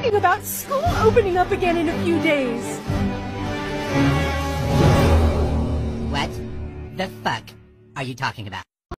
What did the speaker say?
talking about school opening up again in a few days. What the fuck are you talking about?